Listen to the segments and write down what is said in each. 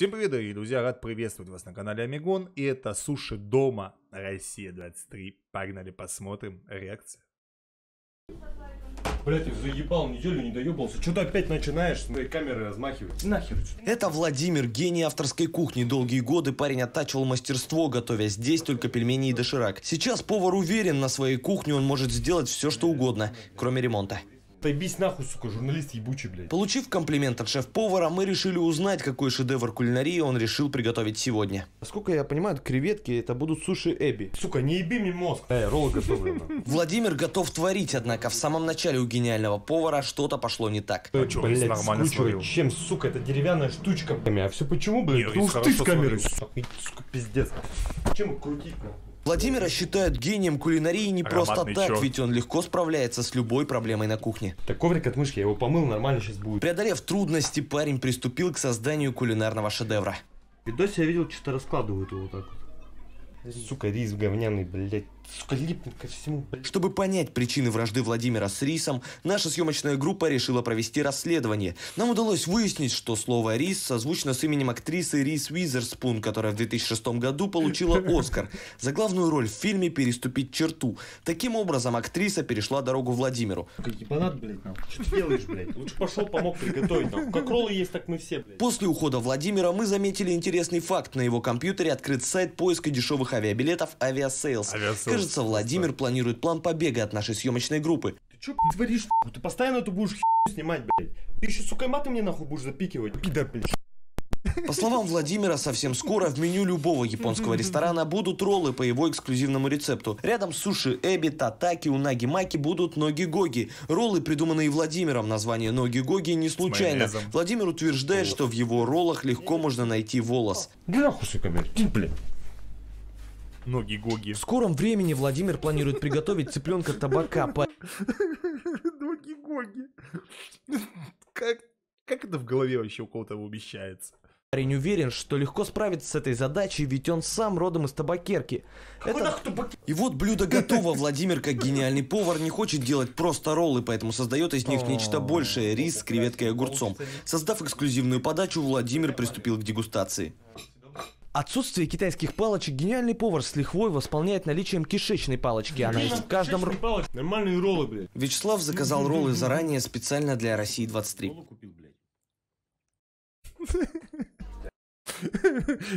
Всем привет, дорогие друзья, рад приветствовать вас на канале Амигон, и это Суши Дома, Россия 23. Погнали, посмотрим реакция. Блять, ты заебал, неделю не доебался. Что ты опять начинаешь с моей камеры размахивать? Нахер. Это Владимир, гений авторской кухни. Долгие годы парень оттачивал мастерство, готовя здесь только пельмени и доширак. Сейчас повар уверен, на своей кухне он может сделать все, что угодно, кроме ремонта. Поебись нахуй, сука, журналист ебучий, блядь. Получив комплимент от шеф-повара, мы решили узнать, какой шедевр кулинарии он решил приготовить сегодня. Насколько я понимаю, креветки это будут суши Эбби. Сука, не еби мне мозг. Эй, роллы готовы. нахуй. Владимир готов творить, однако в самом начале у гениального повара что-то пошло не так. А чё, Блядь, нормально скручивает. Чем, сука, это деревянная штучка. А все почему, блядь? Рис что ты с хорошо камерой. Сука, пиздец. Чем их крутить, нахуй? Владимира считают гением кулинарии не просто так, чёрт. ведь он легко справляется с любой проблемой на кухне. Так коврик от мышки, я его помыл, нормально сейчас будет. Преодолев трудности, парень приступил к созданию кулинарного шедевра. В видосе я видел, что-то раскладывают его вот так вот. Сука, рис говняный, блядь. Сука, липнет ко всему, блядь. Чтобы понять причины вражды Владимира с рисом, наша съемочная группа решила провести расследование. Нам удалось выяснить, что слово «рис» созвучно с именем актрисы Рис Уизерспун, которая в 2006 году получила Оскар за главную роль в фильме «Переступить черту». Таким образом, актриса перешла дорогу Владимиру. Ебанат, блядь, нахуй. Что ты делаешь, блядь? Лучше пошел, помог приготовить, нахуй. Как роллы есть, так мы все, блядь. После ухода Владимира мы заметили интересный факт. На его компьютере открыт сайт поиска дешевых авиабилетов «Aviasales». Aviasales. Кажется, Владимир планирует план побега от нашей съемочной группы. Ты блядь, творишь? Ты постоянно ты будешь снимать, блядь. Ты еще, сука, маты мне нахуй будешь запикивать. Пидор, блядь. По словам Владимира, совсем скоро в меню любого японского ресторана будут роллы по его эксклюзивному рецепту. Рядом с суши эби, татаки, унаги маки будут ноги-гоги. Роллы, придуманные Владимиром, название ноги-гоги не случайно. Владимир утверждает, что в его роллах легко можно найти волос. Да нахуй, сука, блядь. Ноги Гоги. В скором времени Владимир планирует приготовить цыпленка табака. По- Ноги Гоги. Как, как это в голове вообще у кого-то умещается? Парень уверен, что легко справится с этой задачей, ведь он сам родом из табакерки. Это И вот блюдо готово. Владимир, как гениальный повар, не хочет делать просто роллы, поэтому создает из них нечто большее – рис с креветкой и огурцом. Создав эксклюзивную подачу, Владимир приступил к дегустации. Отсутствие китайских палочек гениальный повар с лихвой восполняет наличием кишечной палочки. Она есть в каждом... р- Нормальные роллы, блядь. Вячеслав заказал роллы заранее специально для России 23. Роллы купил, блядь.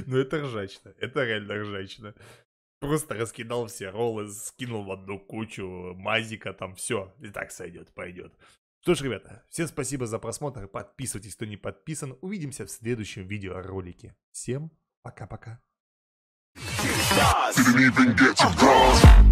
Ну это ржачно, это реально ржачно. Просто раскидал все роллы, скинул в одну кучу, мазика там, все, и так сойдет, пойдет. Что ж, ребята, всем спасибо за просмотр, подписывайтесь, кто не подписан, увидимся в следующем видеоролике. Всем пока-пока. Didn't even get to cross.